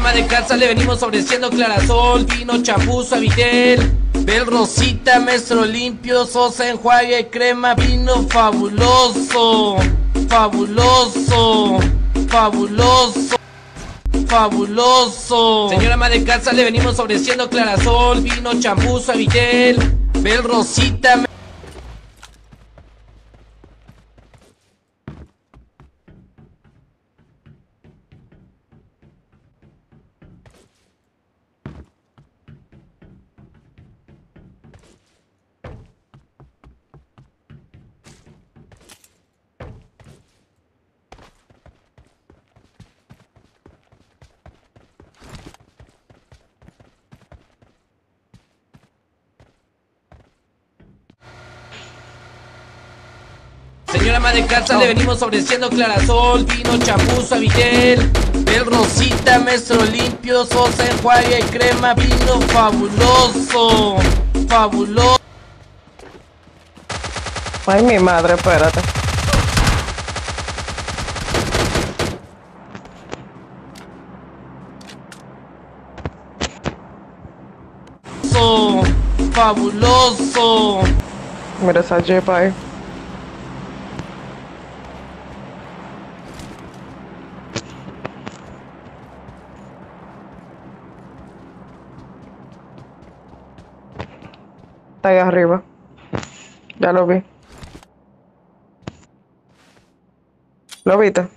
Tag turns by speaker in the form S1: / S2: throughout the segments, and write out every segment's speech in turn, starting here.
S1: Madre de casa, le venimos ofreciendo clarasol, vino, champú, abitel, Bel Rosita, Maestro Limpio, Sosa, enjuague, crema, vino fabuloso, fabuloso, fabuloso. Fabuloso. Señora madre casa, le venimos ofreciendo clarasol, vino, champú, abitel, Bel Rosita, De casa, le venimos ofreciendo clarasol, vino, champú, abitel, Bel Rosita, Maestro Limpio, Sosa, enjuague, crema, vino fabuloso, fabuloso.
S2: Ay, mi madre, espérate.
S1: Fabuloso.
S2: Mira esa jeep ahí. Ahí arriba. Ya lo vi. ¿Lo viste?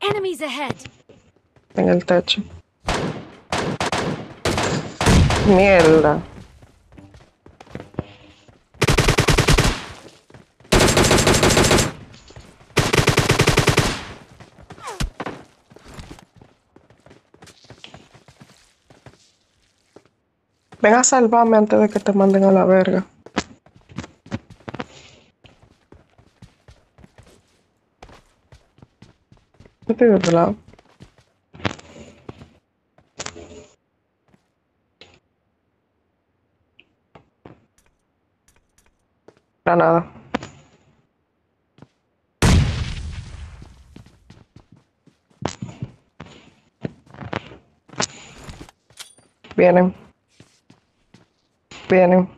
S3: Enemies ahead.
S2: En el techo. Mierda. Ven a salvarme antes de que te manden a la verga. Yo estoy de otro lado. Granada. Vienen. Vienen.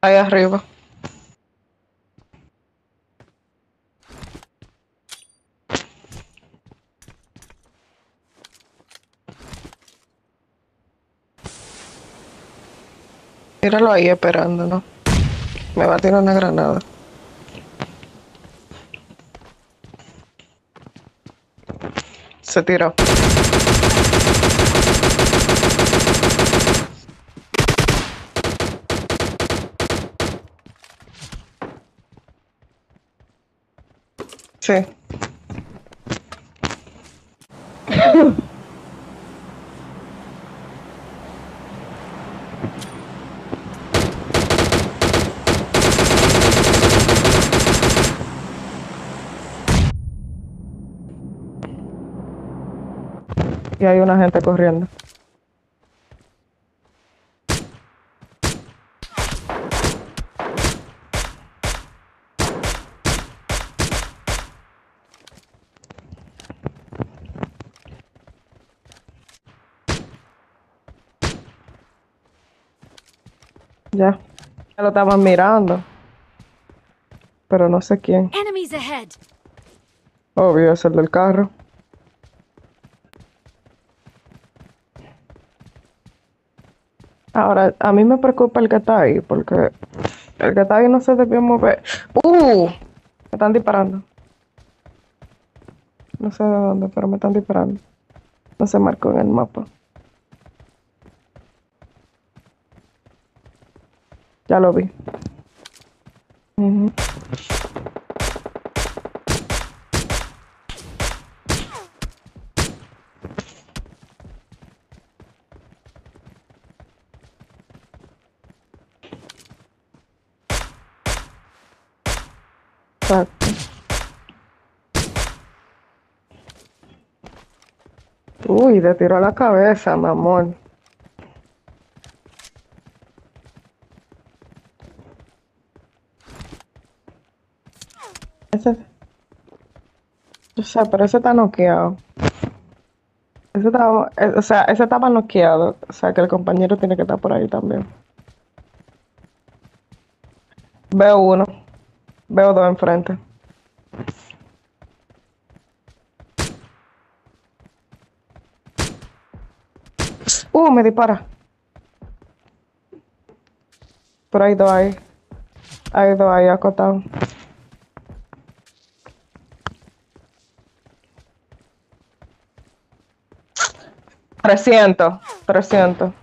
S2: Ahí arriba. Míralo ahí esperando, ¿no? Me va a tirar una granada. Se tiró. Sí. Y hay una gente corriendo. Ya. Ya lo estaban mirando. Pero no sé quién. Obvio, es el del carro. Ahora, a mí me preocupa el ahí, porque el ahí no se debió mover. ¡Uh! Me están disparando. No sé de dónde, pero me están disparando. No se marcó en el mapa. Ya lo vi. Ujú. Uy, te tiró la cabeza, mamón. Ese... O sea, pero ese está noqueado. Ese estaba, o sea, ese estaba noqueado. O sea, que el compañero tiene que estar por ahí también. Veo uno. Veo dos enfrente. Uh, me dispara. Pero hay dos ahí. Hay dos ahí acotados. Trescientos. Trescientos.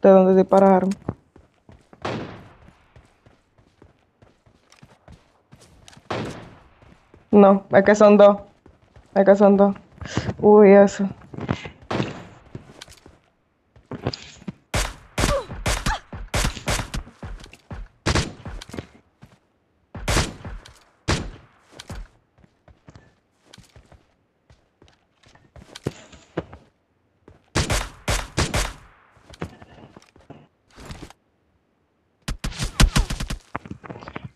S2: ¿De dónde dispararon? No, que son dos. Que son dos. Uy, eso.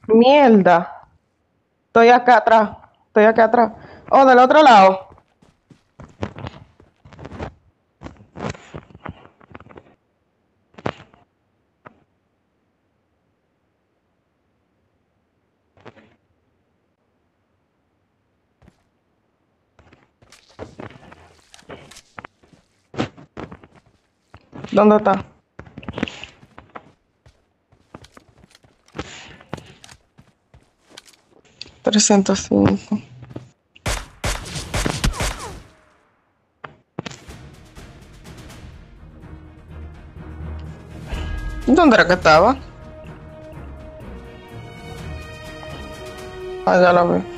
S2: Mierda. Estoy acá atrás. Estoy acá atrás. Oh, del otro lado. ¿Dónde está? Trescientos cinco. ¿Dónde era que estaba? Ah, ya la vi.